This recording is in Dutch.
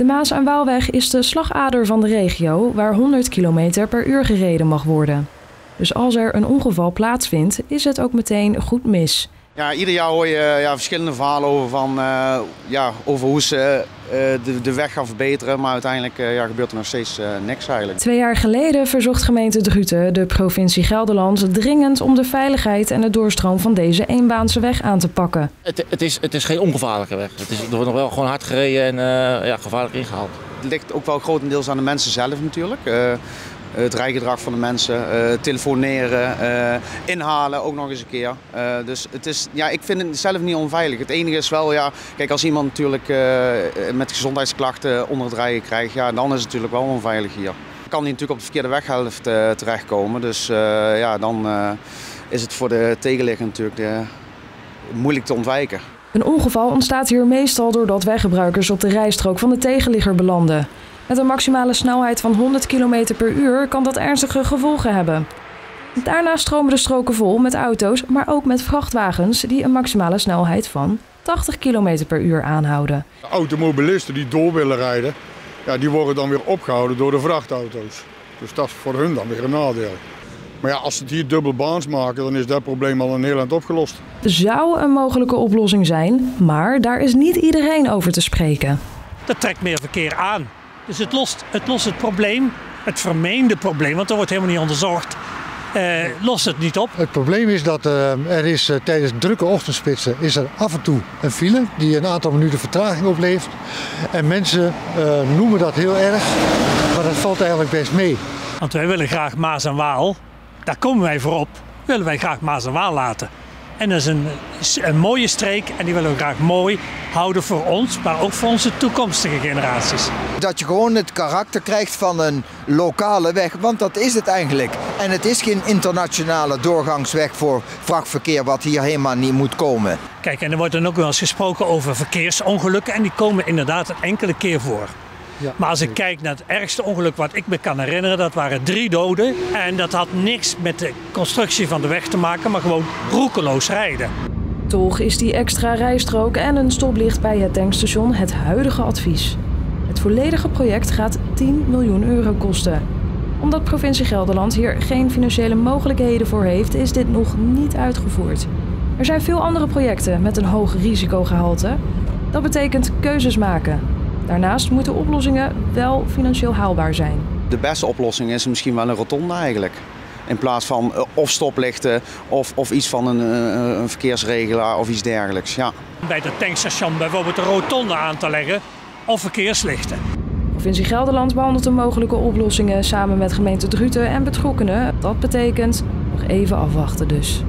De Maas- en Waalweg is de slagader van de regio waar 100 km per uur gereden mag worden. Dus als er een ongeval plaatsvindt, is het ook meteen goed mis. Ja, ieder jaar hoor je ja, verschillende verhalen over, van, uh, ja, over hoe ze uh, de, de weg gaan verbeteren. Maar uiteindelijk uh, ja, gebeurt er nog steeds niks eigenlijk. Twee jaar geleden verzocht gemeente Druten de provincie Gelderland dringend om de veiligheid en de doorstroom van deze eenbaanse weg aan te pakken. Het, het, is, het is geen ongevaarlijke weg. Het is, er wordt nog wel gewoon hard gereden en ja, gevaarlijk ingehaald. Het ligt ook wel grotendeels aan de mensen zelf natuurlijk het rijgedrag van de mensen, uh, telefoneren, uh, inhalen ook nog eens een keer. Dus het is, ja, ik vind het zelf niet onveilig. Het enige is wel, ja, kijk, als iemand natuurlijk met gezondheidsklachten onder het rijden krijgt, ja, dan is het natuurlijk wel onveilig hier. Kan hij natuurlijk op de verkeerde weghelft terechtkomen. Dus ja, dan is het voor de tegenligger natuurlijk moeilijk te ontwijken. Een ongeval ontstaat hier meestal doordat weggebruikers op de rijstrook van de tegenligger belanden. Met een maximale snelheid van 100 km per uur kan dat ernstige gevolgen hebben. Daarna stromen de stroken vol met auto's, maar ook met vrachtwagens die een maximale snelheid van 80 km per uur aanhouden. Automobilisten die door willen rijden, ja, die worden dan weer opgehouden door de vrachtauto's. Dus dat is voor hun dan weer een nadeel. Maar ja, als ze het hier dubbelbaans maken, dan is dat probleem al een heel eind opgelost. Zou een mogelijke oplossing zijn, maar daar is niet iedereen over te spreken. Dat trekt meer verkeer aan. Dus het lost, het lost het probleem, het vermeende probleem, want dat wordt helemaal niet onderzocht. Uh, lost het niet op. Het probleem is dat uh, er is uh, tijdens drukke ochtendspitsen is er af en toe een file die een aantal minuten vertraging oplevert. En mensen noemen dat heel erg, maar dat valt eigenlijk best mee. Want wij willen graag Maas en Waal, daar komen wij voor op, willen wij graag Maas en Waal laten. En dat is een, een mooie streek en die willen we graag mooi houden voor ons, maar ook voor onze toekomstige generaties. Dat je gewoon het karakter krijgt van een lokale weg, want dat is het eigenlijk. En het is geen internationale doorgangsweg voor vrachtverkeer wat hier helemaal niet moet komen. Kijk, en er wordt dan ook wel eens gesproken over verkeersongelukken en die komen inderdaad een enkele keer voor. Ja, maar als ik kijk naar het ergste ongeluk wat ik me kan herinneren, dat waren drie doden. En dat had niks met de constructie van de weg te maken, maar gewoon roekeloos rijden. Toch is die extra rijstrook en een stoplicht bij het tankstation het huidige advies. Het volledige project gaat 10 miljoen euro kosten. Omdat provincie Gelderland hier geen financiële mogelijkheden voor heeft, is dit nog niet uitgevoerd. Er zijn veel andere projecten met een hoog risicogehalte. Dat betekent keuzes maken Daarnaast moeten oplossingen wel financieel haalbaar zijn. De beste oplossing is misschien wel een rotonde eigenlijk. In plaats van eh, of stoplichten of, of iets van een, eh, een verkeersregelaar of iets dergelijks. Ja. Bij het tankstation bijvoorbeeld een rotonde aan te leggen of verkeerslichten. Provincie Gelderland behandelt de mogelijke oplossingen samen met gemeente Druten en betrokkenen. Dat betekent nog even afwachten dus.